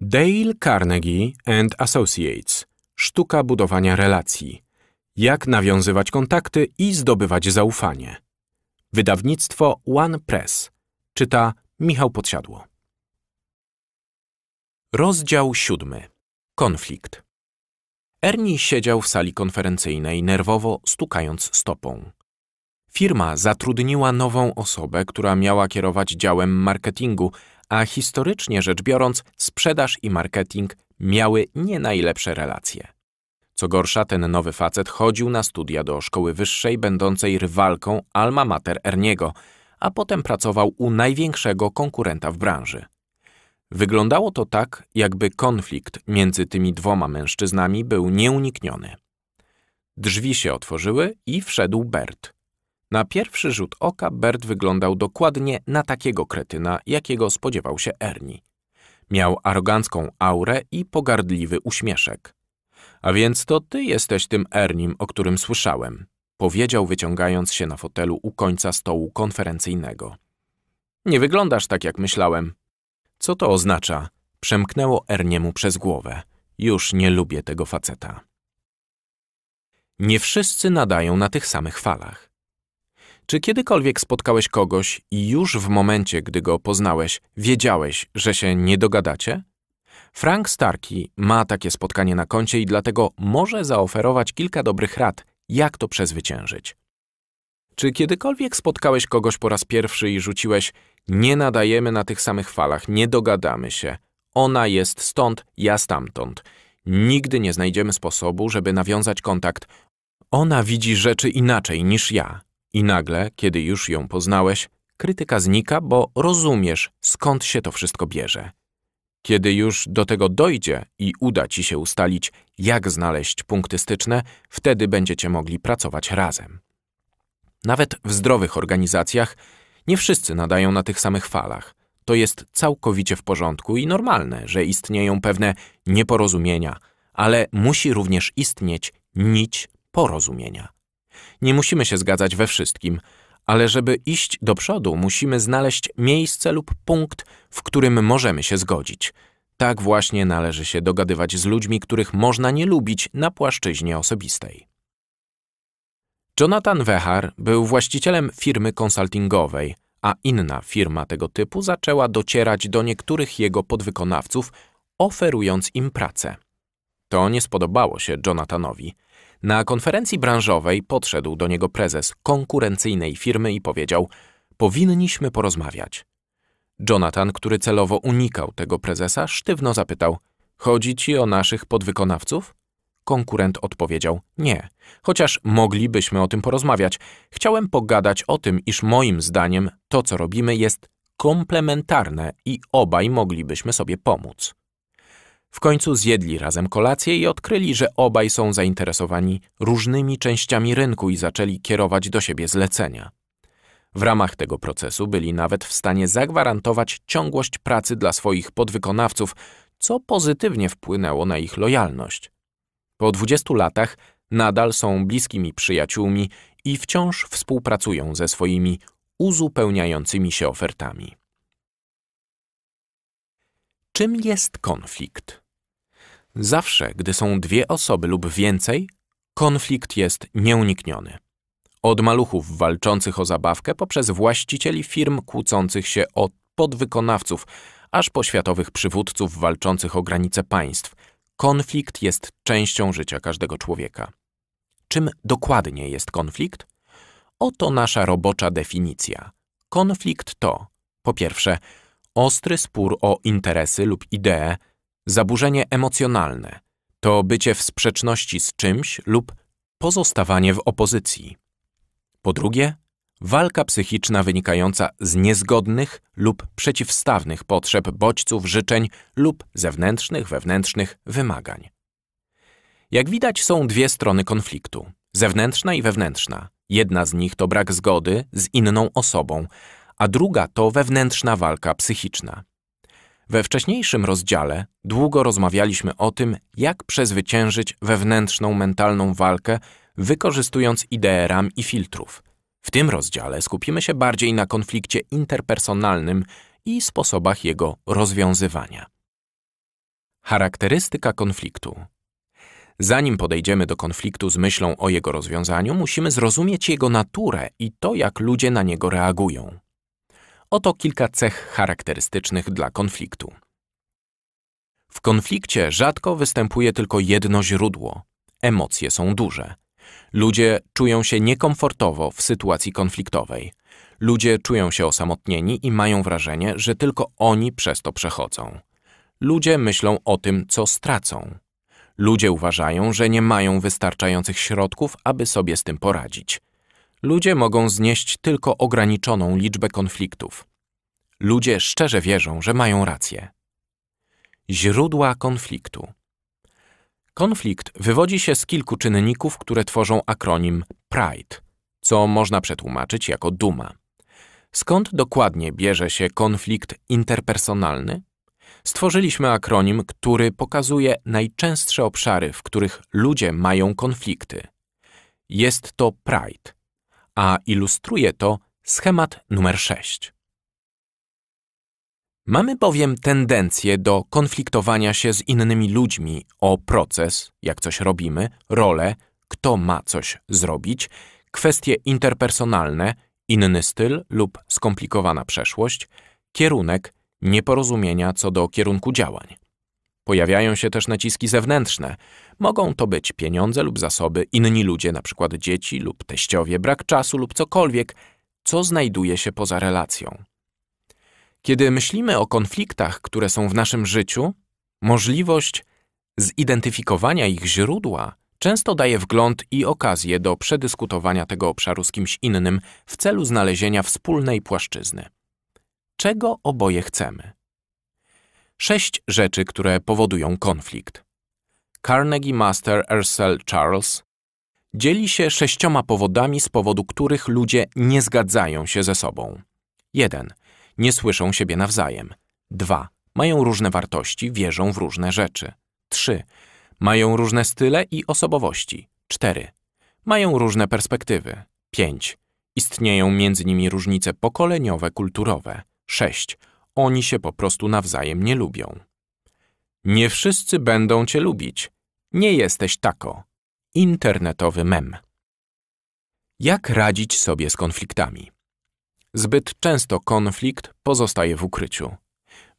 Dale Carnegie and Associates. Sztuka budowania relacji. Jak nawiązywać kontakty i zdobywać zaufanie. Wydawnictwo One Press. Czyta Michał Podsiadło. Rozdział siódmy. Konflikt. Ernie siedział w sali konferencyjnej, nerwowo stukając stopą. Firma zatrudniła nową osobę, która miała kierować działem marketingu, a historycznie rzecz biorąc, sprzedaż i marketing miały nie najlepsze relacje. Co gorsza, ten nowy facet chodził na studia do szkoły wyższej, będącej rywalką alma mater Erniego, a potem pracował u największego konkurenta w branży. Wyglądało to tak, jakby konflikt między tymi dwoma mężczyznami był nieunikniony. Drzwi się otworzyły i wszedł Bert. Na pierwszy rzut oka Bert wyglądał dokładnie na takiego kretyna, jakiego spodziewał się Ernie. Miał arogancką aurę i pogardliwy uśmieszek. A więc to ty jesteś tym Ernim, o którym słyszałem, powiedział wyciągając się na fotelu u końca stołu konferencyjnego. Nie wyglądasz tak, jak myślałem. Co to oznacza? Przemknęło Erniemu przez głowę. Już nie lubię tego faceta. Nie wszyscy nadają na tych samych falach. Czy kiedykolwiek spotkałeś kogoś i już w momencie, gdy go poznałeś, wiedziałeś, że się nie dogadacie? Frank Starkey ma takie spotkanie na koncie i dlatego może zaoferować kilka dobrych rad, jak to przezwyciężyć. Czy kiedykolwiek spotkałeś kogoś po raz pierwszy i rzuciłeś nie nadajemy na tych samych falach, nie dogadamy się, ona jest stąd, ja stamtąd. Nigdy nie znajdziemy sposobu, żeby nawiązać kontakt. Ona widzi rzeczy inaczej niż ja. I nagle, kiedy już ją poznałeś, krytyka znika, bo rozumiesz, skąd się to wszystko bierze. Kiedy już do tego dojdzie i uda ci się ustalić, jak znaleźć punkty styczne, wtedy będziecie mogli pracować razem. Nawet w zdrowych organizacjach nie wszyscy nadają na tych samych falach. To jest całkowicie w porządku i normalne, że istnieją pewne nieporozumienia, ale musi również istnieć nić porozumienia. Nie musimy się zgadzać we wszystkim, ale żeby iść do przodu, musimy znaleźć miejsce lub punkt, w którym możemy się zgodzić. Tak właśnie należy się dogadywać z ludźmi, których można nie lubić na płaszczyźnie osobistej. Jonathan Wehar był właścicielem firmy konsultingowej, a inna firma tego typu zaczęła docierać do niektórych jego podwykonawców, oferując im pracę. To nie spodobało się Jonathanowi. Na konferencji branżowej podszedł do niego prezes konkurencyjnej firmy i powiedział: Powinniśmy porozmawiać. Jonathan, który celowo unikał tego prezesa, sztywno zapytał: Chodzi ci o naszych podwykonawców? Konkurent odpowiedział: Nie, chociaż moglibyśmy o tym porozmawiać. Chciałem pogadać o tym, iż moim zdaniem to, co robimy, jest komplementarne i obaj moglibyśmy sobie pomóc. W końcu zjedli razem kolację i odkryli, że obaj są zainteresowani różnymi częściami rynku i zaczęli kierować do siebie zlecenia. W ramach tego procesu byli nawet w stanie zagwarantować ciągłość pracy dla swoich podwykonawców, co pozytywnie wpłynęło na ich lojalność. Po 20 latach nadal są bliskimi przyjaciółmi i wciąż współpracują ze swoimi uzupełniającymi się ofertami. Czym jest konflikt? Zawsze, gdy są dwie osoby lub więcej, konflikt jest nieunikniony. Od maluchów walczących o zabawkę, poprzez właścicieli firm kłócących się o podwykonawców, aż po światowych przywódców walczących o granice państw, konflikt jest częścią życia każdego człowieka. Czym dokładnie jest konflikt? Oto nasza robocza definicja. Konflikt to, po pierwsze, ostry spór o interesy lub idee, zaburzenie emocjonalne, to bycie w sprzeczności z czymś lub pozostawanie w opozycji. Po drugie, walka psychiczna wynikająca z niezgodnych lub przeciwstawnych potrzeb bodźców życzeń lub zewnętrznych, wewnętrznych wymagań. Jak widać, są dwie strony konfliktu zewnętrzna i wewnętrzna. Jedna z nich to brak zgody z inną osobą, a druga to wewnętrzna walka psychiczna. We wcześniejszym rozdziale długo rozmawialiśmy o tym, jak przezwyciężyć wewnętrzną mentalną walkę, wykorzystując idee ram i filtrów. W tym rozdziale skupimy się bardziej na konflikcie interpersonalnym i sposobach jego rozwiązywania. Charakterystyka konfliktu. Zanim podejdziemy do konfliktu z myślą o jego rozwiązaniu, musimy zrozumieć jego naturę i to, jak ludzie na niego reagują. Oto kilka cech charakterystycznych dla konfliktu. W konflikcie rzadko występuje tylko jedno źródło. Emocje są duże. Ludzie czują się niekomfortowo w sytuacji konfliktowej. Ludzie czują się osamotnieni i mają wrażenie, że tylko oni przez to przechodzą. Ludzie myślą o tym, co stracą. Ludzie uważają, że nie mają wystarczających środków, aby sobie z tym poradzić. Ludzie mogą znieść tylko ograniczoną liczbę konfliktów. Ludzie szczerze wierzą, że mają rację. Źródła konfliktu. Konflikt wywodzi się z kilku czynników, które tworzą akronim PRIDE, co można przetłumaczyć jako duma. Skąd dokładnie bierze się konflikt interpersonalny? Stworzyliśmy akronim, który pokazuje najczęstsze obszary, w których ludzie mają konflikty. Jest to Pride, a ilustruje to schemat numer 6. Mamy bowiem tendencję do konfliktowania się z innymi ludźmi o proces, jak coś robimy, rolę, kto ma coś zrobić, kwestie interpersonalne, inny styl lub skomplikowana przeszłość, kierunek, nieporozumienia co do kierunku działań. Pojawiają się też naciski zewnętrzne. Mogą to być pieniądze lub zasoby, inni ludzie, np. dzieci lub teściowie, brak czasu lub cokolwiek, co znajduje się poza relacją. Kiedy myślimy o konfliktach, które są w naszym życiu, możliwość zidentyfikowania ich źródła często daje wgląd i okazję do przedyskutowania tego obszaru z kimś innym w celu znalezienia wspólnej płaszczyzny. Czego oboje chcemy? Sześć rzeczy, które powodują konflikt. Carnegie Master Ursel Charles dzieli się sześcioma powodami, z powodu których ludzie nie zgadzają się ze sobą. 1 nie słyszą siebie nawzajem. 2. Mają różne wartości, wierzą w różne rzeczy. 3. Mają różne style i osobowości. 4. Mają różne perspektywy. 5. Istnieją między nimi różnice pokoleniowe, kulturowe. 6. Oni się po prostu nawzajem nie lubią. Nie wszyscy będą cię lubić. Nie jesteś tako. Internetowy mem. Jak radzić sobie z konfliktami? Zbyt często konflikt pozostaje w ukryciu.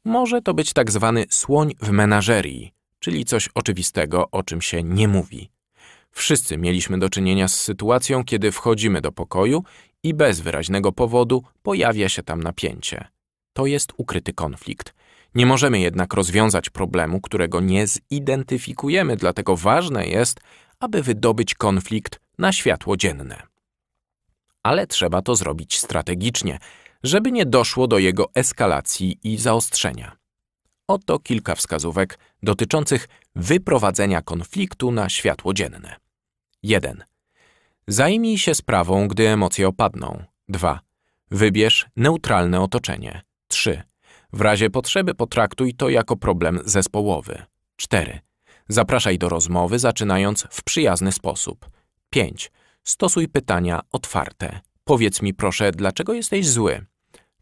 Może to być tak zwany słoń w menażerii, czyli coś oczywistego, o czym się nie mówi. Wszyscy mieliśmy do czynienia z sytuacją, kiedy wchodzimy do pokoju i bez wyraźnego powodu pojawia się tam napięcie. To jest ukryty konflikt. Nie możemy jednak rozwiązać problemu, którego nie zidentyfikujemy, dlatego ważne jest, aby wydobyć konflikt na światło dzienne ale trzeba to zrobić strategicznie, żeby nie doszło do jego eskalacji i zaostrzenia. Oto kilka wskazówek dotyczących wyprowadzenia konfliktu na światło dzienne. 1. Zajmij się sprawą, gdy emocje opadną. 2. Wybierz neutralne otoczenie. 3. W razie potrzeby potraktuj to jako problem zespołowy. 4. Zapraszaj do rozmowy, zaczynając w przyjazny sposób. 5. Stosuj pytania otwarte. Powiedz mi proszę, dlaczego jesteś zły?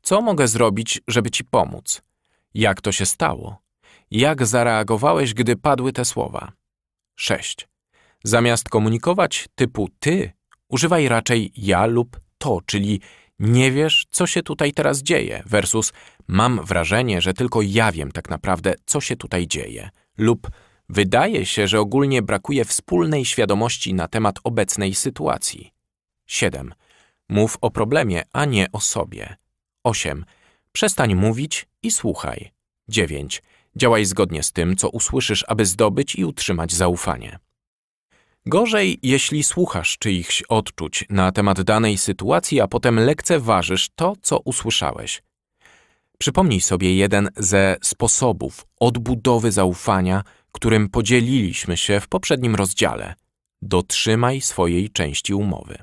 Co mogę zrobić, żeby ci pomóc? Jak to się stało? Jak zareagowałeś, gdy padły te słowa? 6. Zamiast komunikować typu ty, używaj raczej ja lub to, czyli nie wiesz, co się tutaj teraz dzieje, versus mam wrażenie, że tylko ja wiem tak naprawdę, co się tutaj dzieje, lub Wydaje się, że ogólnie brakuje wspólnej świadomości na temat obecnej sytuacji. 7. Mów o problemie, a nie o sobie. 8. Przestań mówić i słuchaj. 9. Działaj zgodnie z tym, co usłyszysz, aby zdobyć i utrzymać zaufanie. Gorzej, jeśli słuchasz czyichś odczuć na temat danej sytuacji, a potem lekceważysz to, co usłyszałeś. Przypomnij sobie jeden ze sposobów odbudowy zaufania, którym podzieliliśmy się w poprzednim rozdziale. Dotrzymaj swojej części umowy.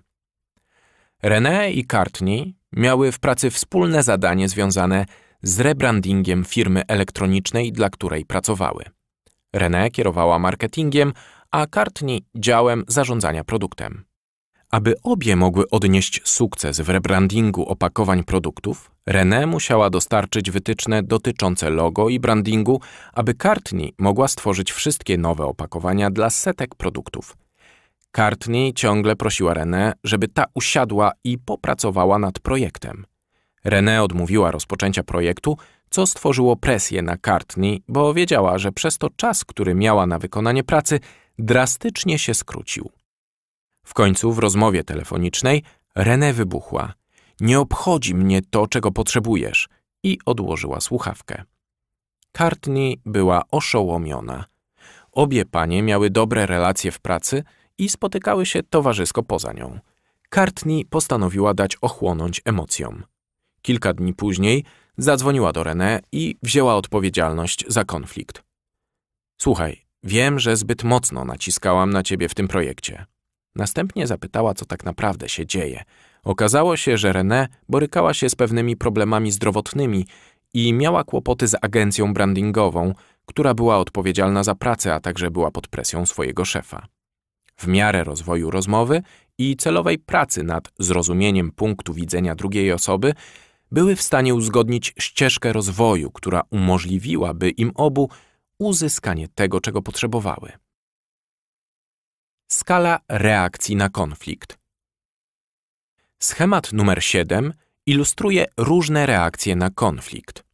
René i Courtney miały w pracy wspólne zadanie związane z rebrandingiem firmy elektronicznej, dla której pracowały. René kierowała marketingiem, a Courtney działem zarządzania produktem. Aby obie mogły odnieść sukces w rebrandingu opakowań produktów, René musiała dostarczyć wytyczne dotyczące logo i brandingu, aby Courtney mogła stworzyć wszystkie nowe opakowania dla setek produktów. Courtney ciągle prosiła René, żeby ta usiadła i popracowała nad projektem. René odmówiła rozpoczęcia projektu, co stworzyło presję na Courtney, bo wiedziała, że przez to czas, który miała na wykonanie pracy, drastycznie się skrócił. W końcu w rozmowie telefonicznej René wybuchła. Nie obchodzi mnie to, czego potrzebujesz. I odłożyła słuchawkę. Courtney była oszołomiona. Obie panie miały dobre relacje w pracy i spotykały się towarzysko poza nią. Courtney postanowiła dać ochłonąć emocjom. Kilka dni później zadzwoniła do René i wzięła odpowiedzialność za konflikt. Słuchaj, wiem, że zbyt mocno naciskałam na ciebie w tym projekcie. Następnie zapytała, co tak naprawdę się dzieje. Okazało się, że René borykała się z pewnymi problemami zdrowotnymi i miała kłopoty z agencją brandingową, która była odpowiedzialna za pracę, a także była pod presją swojego szefa. W miarę rozwoju rozmowy i celowej pracy nad zrozumieniem punktu widzenia drugiej osoby, były w stanie uzgodnić ścieżkę rozwoju, która umożliwiłaby im obu uzyskanie tego, czego potrzebowały. Skala reakcji na konflikt. Schemat numer 7 ilustruje różne reakcje na konflikt.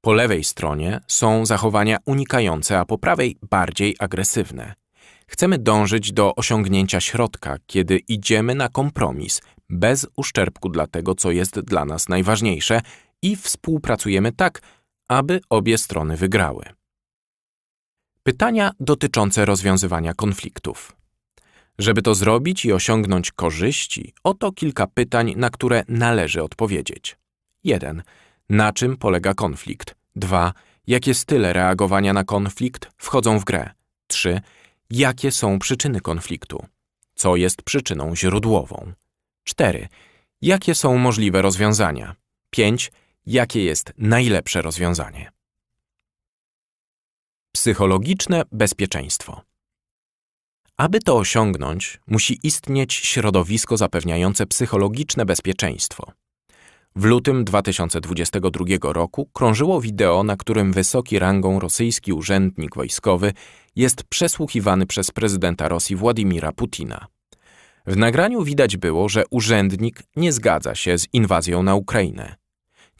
Po lewej stronie są zachowania unikające, a po prawej bardziej agresywne. Chcemy dążyć do osiągnięcia środka, kiedy idziemy na kompromis, bez uszczerbku dla tego, co jest dla nas najważniejsze i współpracujemy tak, aby obie strony wygrały. Pytania dotyczące rozwiązywania konfliktów. Żeby to zrobić i osiągnąć korzyści, oto kilka pytań, na które należy odpowiedzieć. 1. Na czym polega konflikt? 2. Jakie style reagowania na konflikt wchodzą w grę? 3. Jakie są przyczyny konfliktu? Co jest przyczyną źródłową? 4. Jakie są możliwe rozwiązania? 5. Jakie jest najlepsze rozwiązanie? Psychologiczne bezpieczeństwo. Aby to osiągnąć, musi istnieć środowisko zapewniające psychologiczne bezpieczeństwo. W lutym 2022 roku krążyło wideo, na którym wysoki rangą rosyjski urzędnik wojskowy jest przesłuchiwany przez prezydenta Rosji Władimira Putina. W nagraniu widać było, że urzędnik nie zgadza się z inwazją na Ukrainę.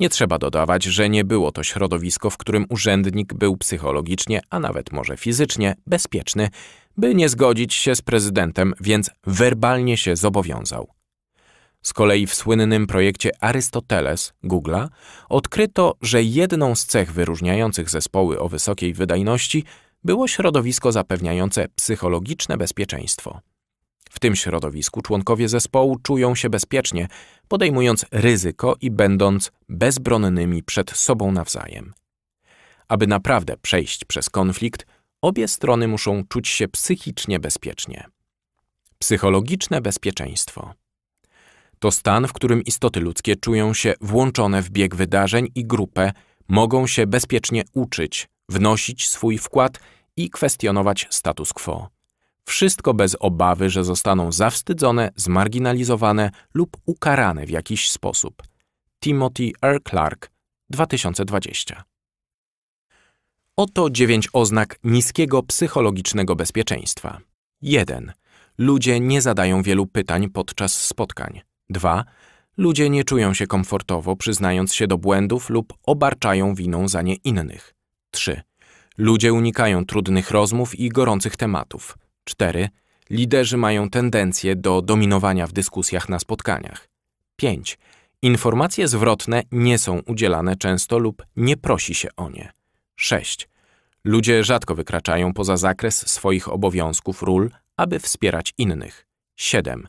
Nie trzeba dodawać, że nie było to środowisko, w którym urzędnik był psychologicznie, a nawet może fizycznie bezpieczny, by nie zgodzić się z prezydentem, więc werbalnie się zobowiązał. Z kolei w słynnym projekcie Arystoteles Google'a odkryto, że jedną z cech wyróżniających zespoły o wysokiej wydajności było środowisko zapewniające psychologiczne bezpieczeństwo. W tym środowisku członkowie zespołu czują się bezpiecznie, podejmując ryzyko i będąc bezbronnymi przed sobą nawzajem. Aby naprawdę przejść przez konflikt, obie strony muszą czuć się psychicznie bezpiecznie. Psychologiczne bezpieczeństwo to stan, w którym istoty ludzkie czują się włączone w bieg wydarzeń i grupę, mogą się bezpiecznie uczyć, wnosić swój wkład i kwestionować status quo. Wszystko bez obawy, że zostaną zawstydzone, zmarginalizowane lub ukarane w jakiś sposób. Timothy R. Clark, 2020. Oto dziewięć oznak niskiego psychologicznego bezpieczeństwa. 1. Ludzie nie zadają wielu pytań podczas spotkań. 2. Ludzie nie czują się komfortowo, przyznając się do błędów lub obarczają winą za nie innych. 3. Ludzie unikają trudnych rozmów i gorących tematów. 4. Liderzy mają tendencję do dominowania w dyskusjach na spotkaniach. 5. Informacje zwrotne nie są udzielane często lub nie prosi się o nie. 6. Ludzie rzadko wykraczają poza zakres swoich obowiązków, ról, aby wspierać innych. 7.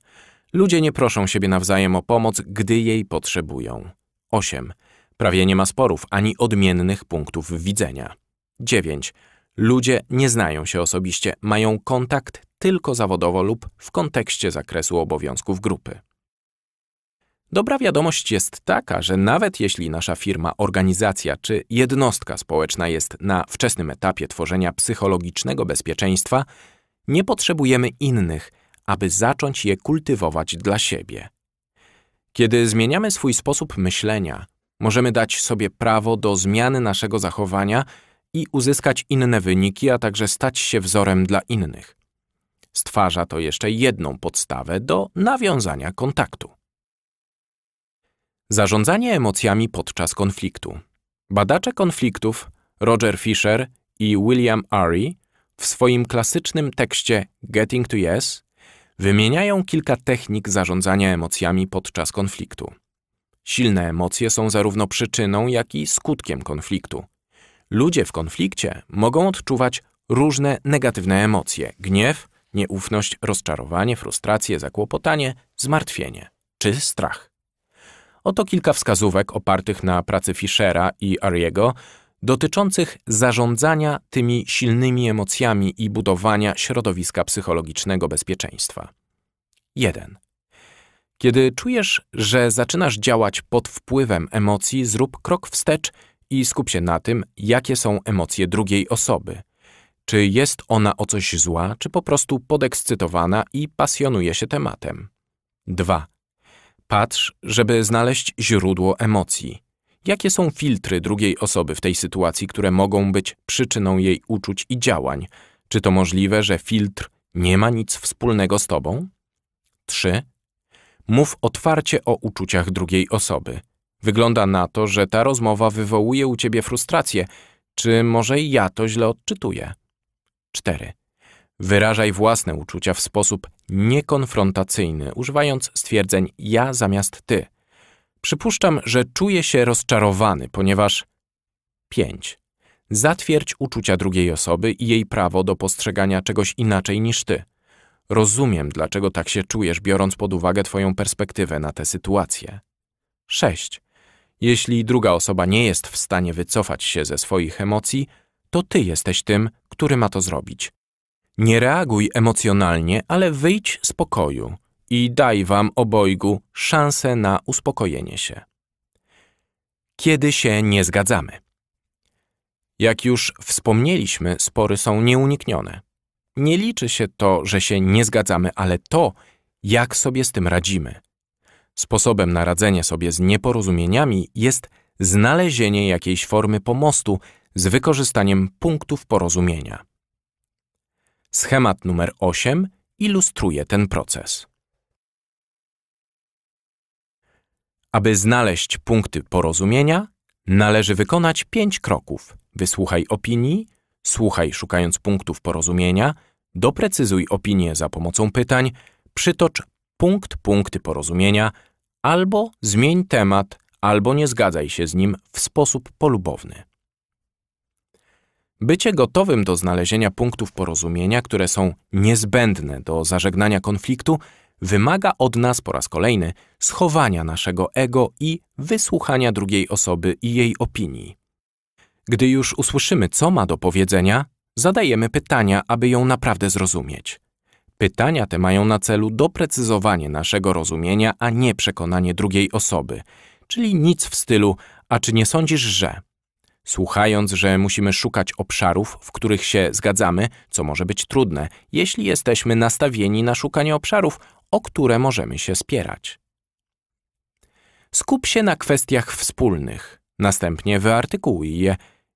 Ludzie nie proszą siebie nawzajem o pomoc, gdy jej potrzebują. 8. Prawie nie ma sporów ani odmiennych punktów widzenia. 9. Ludzie nie znają się osobiście, mają kontakt tylko zawodowo lub w kontekście zakresu obowiązków grupy. Dobra wiadomość jest taka, że nawet jeśli nasza firma, organizacja czy jednostka społeczna jest na wczesnym etapie tworzenia psychologicznego bezpieczeństwa, nie potrzebujemy innych, aby zacząć je kultywować dla siebie. Kiedy zmieniamy swój sposób myślenia, możemy dać sobie prawo do zmiany naszego zachowania i uzyskać inne wyniki, a także stać się wzorem dla innych. Stwarza to jeszcze jedną podstawę do nawiązania kontaktu. Zarządzanie emocjami podczas konfliktu. Badacze konfliktów Roger Fisher i William Urey w swoim klasycznym tekście Getting to Yes wymieniają kilka technik zarządzania emocjami podczas konfliktu. Silne emocje są zarówno przyczyną, jak i skutkiem konfliktu. Ludzie w konflikcie mogą odczuwać różne negatywne emocje: gniew, nieufność, rozczarowanie, frustrację, zakłopotanie, zmartwienie czy strach. Oto kilka wskazówek opartych na pracy Fischera i Ariego dotyczących zarządzania tymi silnymi emocjami i budowania środowiska psychologicznego bezpieczeństwa. 1. Kiedy czujesz, że zaczynasz działać pod wpływem emocji, zrób krok wstecz i skup się na tym, jakie są emocje drugiej osoby. Czy jest ona o coś zła, czy po prostu podekscytowana i pasjonuje się tematem. 2. Patrz, żeby znaleźć źródło emocji. Jakie są filtry drugiej osoby w tej sytuacji, które mogą być przyczyną jej uczuć i działań? Czy to możliwe, że filtr nie ma nic wspólnego z tobą? 3. Mów otwarcie o uczuciach drugiej osoby. Wygląda na to, że ta rozmowa wywołuje u ciebie frustrację, czy może ja to źle odczytuję? 4. Wyrażaj własne uczucia w sposób niekonfrontacyjny, używając stwierdzeń ja zamiast ty. Przypuszczam, że czuję się rozczarowany, ponieważ 5. Zatwierdź uczucia drugiej osoby i jej prawo do postrzegania czegoś inaczej niż ty. Rozumiem, dlaczego tak się czujesz, biorąc pod uwagę Twoją perspektywę na tę sytuację. 6. Jeśli druga osoba nie jest w stanie wycofać się ze swoich emocji, to Ty jesteś tym, który ma to zrobić. Nie reaguj emocjonalnie, ale wyjdź z pokoju i daj Wam obojgu szansę na uspokojenie się. Kiedy się nie zgadzamy? Jak już wspomnieliśmy, spory są nieuniknione. Nie liczy się to, że się nie zgadzamy, ale to, jak sobie z tym radzimy. Sposobem na radzenie sobie z nieporozumieniami jest znalezienie jakiejś formy pomostu z wykorzystaniem punktów porozumienia. Schemat numer 8 ilustruje ten proces. Aby znaleźć punkty porozumienia, należy wykonać pięć kroków. Wysłuchaj opinii, Słuchaj szukając punktów porozumienia, doprecyzuj opinię za pomocą pytań, przytocz punkt punkty porozumienia, albo zmień temat, albo nie zgadzaj się z nim w sposób polubowny. Bycie gotowym do znalezienia punktów porozumienia, które są niezbędne do zażegnania konfliktu, wymaga od nas po raz kolejny schowania naszego ego i wysłuchania drugiej osoby i jej opinii. Gdy już usłyszymy, co ma do powiedzenia, zadajemy pytania, aby ją naprawdę zrozumieć. Pytania te mają na celu doprecyzowanie naszego rozumienia, a nie przekonanie drugiej osoby, czyli nic w stylu: A czy nie sądzisz, że? Słuchając, że musimy szukać obszarów, w których się zgadzamy, co może być trudne, jeśli jesteśmy nastawieni na szukanie obszarów, o które możemy się spierać. Skup się na kwestiach wspólnych, następnie wyartykułuj je,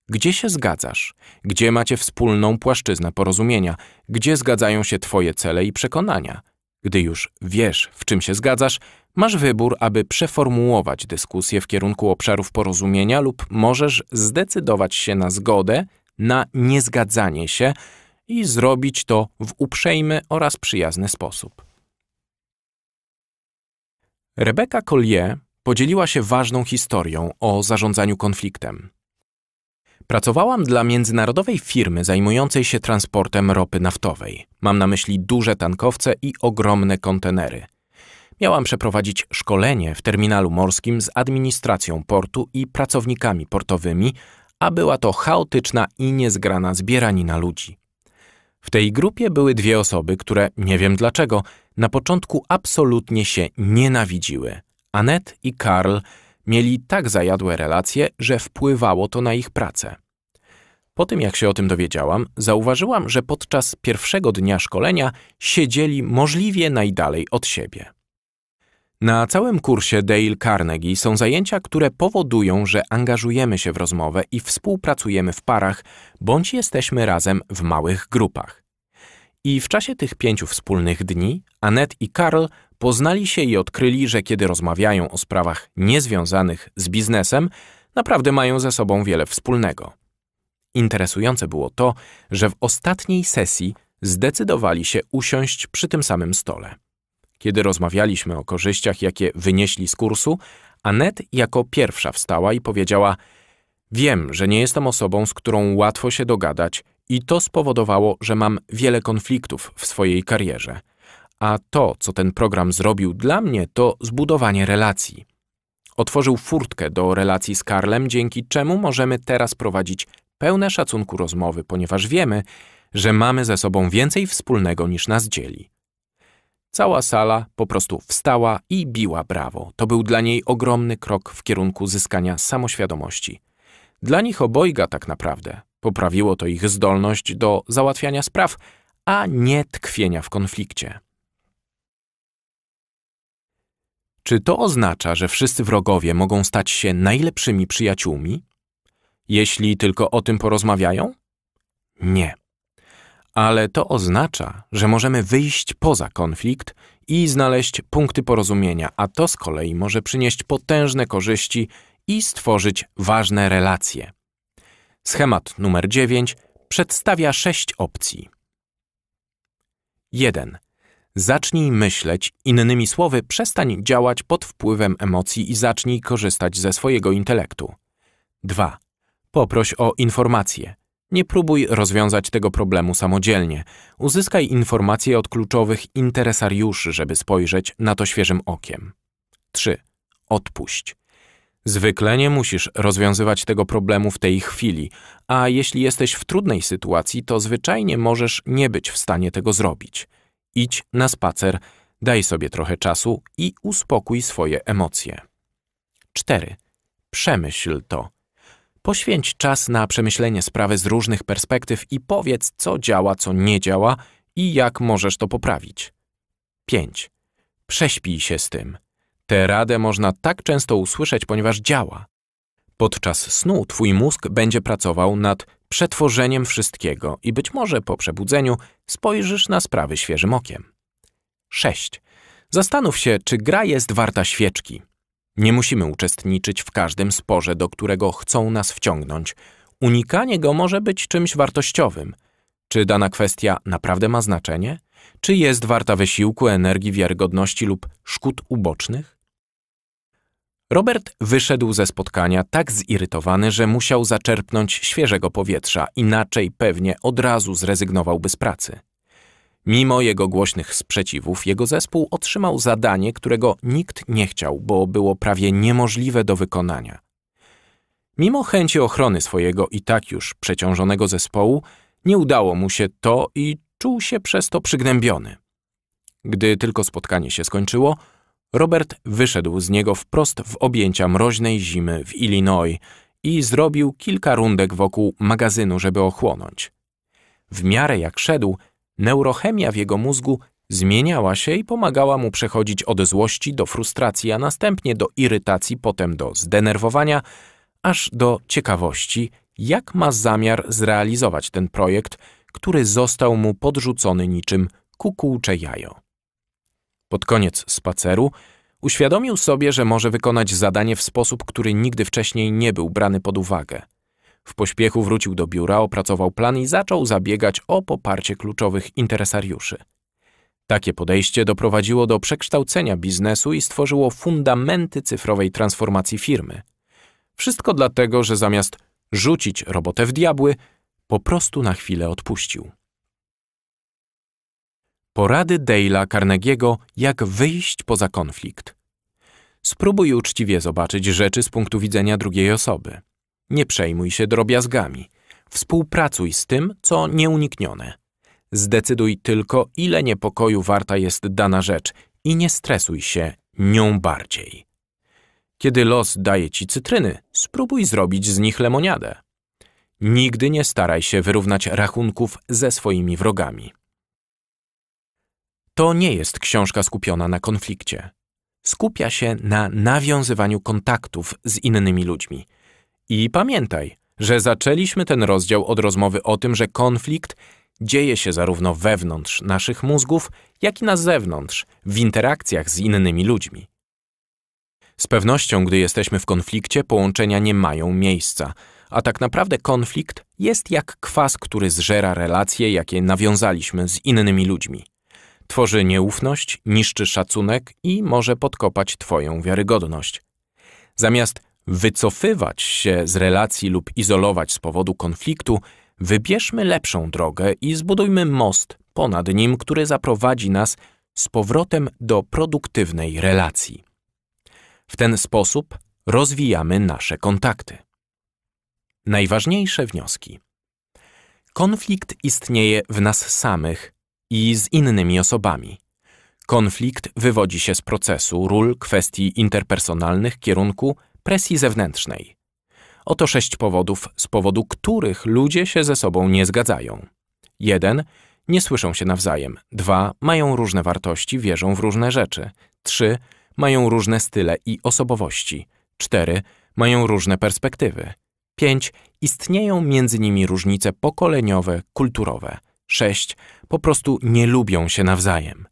gdzie się zgadzasz? Gdzie macie wspólną płaszczyznę porozumienia? Gdzie zgadzają się Twoje cele i przekonania? Gdy już wiesz, w czym się zgadzasz, masz wybór, aby przeformułować dyskusję w kierunku obszarów porozumienia lub możesz zdecydować się na zgodę, na niezgadzanie się i zrobić to w uprzejmy oraz przyjazny sposób. Rebecca Collier podzieliła się ważną historią o zarządzaniu konfliktem. Pracowałam dla międzynarodowej firmy zajmującej się transportem ropy naftowej. Mam na myśli duże tankowce i ogromne kontenery. Miałam przeprowadzić szkolenie w terminalu morskim z administracją portu i pracownikami portowymi, a była to chaotyczna i niezgrana zbieranina ludzi. W tej grupie były dwie osoby, które, nie wiem dlaczego, na początku absolutnie się nienawidziły. Anet i Karl mieli tak zajadłe relacje, że wpływało to na ich pracę. Po tym, jak się o tym dowiedziałam, zauważyłam, że podczas pierwszego dnia szkolenia siedzieli możliwie najdalej od siebie. Na całym kursie Dale Carnegie są zajęcia, które powodują, że angażujemy się w rozmowę i współpracujemy w parach, bądź jesteśmy razem w małych grupach. I w czasie tych pięciu wspólnych dni Annette i Karl poznali się i odkryli, że kiedy rozmawiają o sprawach niezwiązanych z biznesem, naprawdę mają ze sobą wiele wspólnego. Interesujące było to, że w ostatniej sesji zdecydowali się usiąść przy tym samym stole. Kiedy rozmawialiśmy o korzyściach, jakie wynieśli z kursu, Anet jako pierwsza wstała i powiedziała: Wiem, że nie jestem osobą, z którą łatwo się dogadać, i to spowodowało, że mam wiele konfliktów w swojej karierze. A to, co ten program zrobił dla mnie, to zbudowanie relacji. Otworzył furtkę do relacji z Karlem, dzięki czemu możemy teraz prowadzić pełne szacunku rozmowy, ponieważ wiemy, że mamy ze sobą więcej wspólnego niż nas dzieli. Cała sala po prostu wstała i biła brawo. To był dla niej ogromny krok w kierunku zyskania samoświadomości. Dla nich obojga tak naprawdę poprawiło to ich zdolność do załatwiania spraw, a nie tkwienia w konflikcie. Czy to oznacza, że wszyscy wrogowie mogą stać się najlepszymi przyjaciółmi? Jeśli tylko o tym porozmawiają? Nie. Ale to oznacza, że możemy wyjść poza konflikt i znaleźć punkty porozumienia, a to z kolei może przynieść potężne korzyści i stworzyć ważne relacje. Schemat numer 9 przedstawia sześć opcji. 1. Zacznij myśleć, innymi słowy, przestań działać pod wpływem emocji i zacznij korzystać ze swojego intelektu. 2. Poproś o informacje. Nie próbuj rozwiązać tego problemu samodzielnie. Uzyskaj informacje od kluczowych interesariuszy, żeby spojrzeć na to świeżym okiem. 3. Odpuść. Zwykle nie musisz rozwiązywać tego problemu w tej chwili, a jeśli jesteś w trudnej sytuacji, to zwyczajnie możesz nie być w stanie tego zrobić. Idź na spacer, daj sobie trochę czasu i uspokój swoje emocje. 4. Przemyśl to. Poświęć czas na przemyślenie sprawy z różnych perspektyw i powiedz, co działa, co nie działa i jak możesz to poprawić. 5. Prześpij się z tym. Tę radę można tak często usłyszeć, ponieważ działa. Podczas snu twój mózg będzie pracował nad przetworzeniem wszystkiego i być może po przebudzeniu spojrzysz na sprawy świeżym okiem. 6. Zastanów się, czy gra jest warta świeczki. Nie musimy uczestniczyć w każdym sporze, do którego chcą nas wciągnąć. Unikanie go może być czymś wartościowym. Czy dana kwestia naprawdę ma znaczenie? Czy jest warta wysiłku, energii, wiarygodności lub szkód ubocznych? Robert wyszedł ze spotkania tak zirytowany, że musiał zaczerpnąć świeżego powietrza, inaczej pewnie od razu zrezygnowałby z pracy. Mimo jego głośnych sprzeciwów, jego zespół otrzymał zadanie, którego nikt nie chciał, bo było prawie niemożliwe do wykonania. Mimo chęci ochrony swojego i tak już przeciążonego zespołu, nie udało mu się to i czuł się przez to przygnębiony. Gdy tylko spotkanie się skończyło, Robert wyszedł z niego wprost w objęcia mroźnej zimy w Illinois i zrobił kilka rundek wokół magazynu, żeby ochłonąć. W miarę jak szedł, neurochemia w jego mózgu zmieniała się i pomagała mu przechodzić od złości do frustracji, a następnie do irytacji, potem do zdenerwowania, aż do ciekawości, jak ma zamiar zrealizować ten projekt, który został mu podrzucony niczym kukułcze jajo. Pod koniec spaceru uświadomił sobie, że może wykonać zadanie w sposób, który nigdy wcześniej nie był brany pod uwagę. W pośpiechu wrócił do biura, opracował plan i zaczął zabiegać o poparcie kluczowych interesariuszy. Takie podejście doprowadziło do przekształcenia biznesu i stworzyło fundamenty cyfrowej transformacji firmy. Wszystko dlatego, że zamiast rzucić robotę w diabły, po prostu na chwilę odpuścił. Porady Dale'a Carnegiego, jak wyjść poza konflikt. Spróbuj uczciwie zobaczyć rzeczy z punktu widzenia drugiej osoby. Nie przejmuj się drobiazgami. Współpracuj z tym, co nieuniknione. Zdecyduj tylko, ile niepokoju warta jest dana rzecz i nie stresuj się nią bardziej. Kiedy los daje ci cytryny, spróbuj zrobić z nich lemoniadę. Nigdy nie staraj się wyrównać rachunków ze swoimi wrogami. To nie jest książka skupiona na konflikcie. Skupia się na nawiązywaniu kontaktów z innymi ludźmi. I pamiętaj, że zaczęliśmy ten rozdział od rozmowy o tym, że konflikt dzieje się zarówno wewnątrz naszych mózgów, jak i na zewnątrz, w interakcjach z innymi ludźmi. Z pewnością, gdy jesteśmy w konflikcie, połączenia nie mają miejsca, a tak naprawdę konflikt jest jak kwas, który zżera relacje, jakie nawiązaliśmy z innymi ludźmi. Tworzy nieufność, niszczy szacunek i może podkopać Twoją wiarygodność. Zamiast wycofywać się z relacji lub izolować z powodu konfliktu, wybierzmy lepszą drogę i zbudujmy most ponad nim, który zaprowadzi nas z powrotem do produktywnej relacji. W ten sposób rozwijamy nasze kontakty. Najważniejsze wnioski. Konflikt istnieje w nas samych i z innymi osobami. Konflikt wywodzi się z procesu, ról, kwestii interpersonalnych, kierunku, presji zewnętrznej. Oto sześć powodów, z powodu których ludzie się ze sobą nie zgadzają. 1. Nie słyszą się nawzajem. 2. Mają różne wartości, wierzą w różne rzeczy. 3. Mają różne style i osobowości. 4. Mają różne perspektywy. 5. Istnieją między nimi różnice pokoleniowe, kulturowe. 6. Po prostu nie lubią się nawzajem.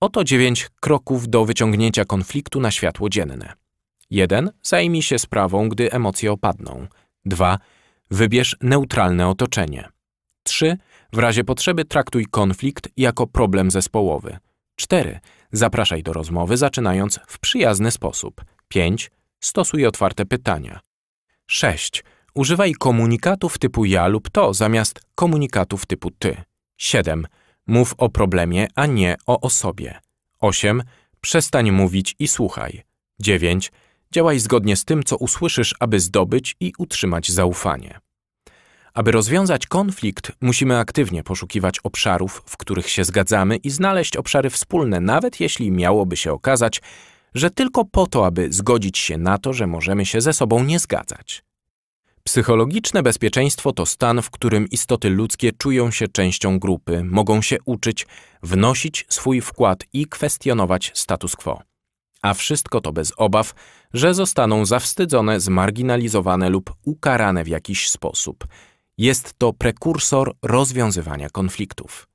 Oto dziewięć kroków do wyciągnięcia konfliktu na światło dzienne. 1. Zajmij się sprawą, gdy emocje opadną. 2. Wybierz neutralne otoczenie. 3. W razie potrzeby traktuj konflikt jako problem zespołowy. 4. Zapraszaj do rozmowy, zaczynając w przyjazny sposób. 5. Stosuj otwarte pytania. 6. Używaj komunikatów typu ja lub to zamiast komunikatów typu ty. 7. Mów o problemie, a nie o osobie. 8. Przestań mówić i słuchaj. 9. Działaj zgodnie z tym, co usłyszysz, aby zdobyć i utrzymać zaufanie. Aby rozwiązać konflikt, musimy aktywnie poszukiwać obszarów, w których się zgadzamy i znaleźć obszary wspólne, nawet jeśli miałoby się okazać, że tylko po to, aby zgodzić się na to, że możemy się ze sobą nie zgadzać. Psychologiczne bezpieczeństwo to stan, w którym istoty ludzkie czują się częścią grupy, mogą się uczyć, wnosić swój wkład i kwestionować status quo. A wszystko to bez obaw, że zostaną zawstydzone, zmarginalizowane lub ukarane w jakiś sposób. Jest to prekursor rozwiązywania konfliktów.